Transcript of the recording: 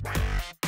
Bye.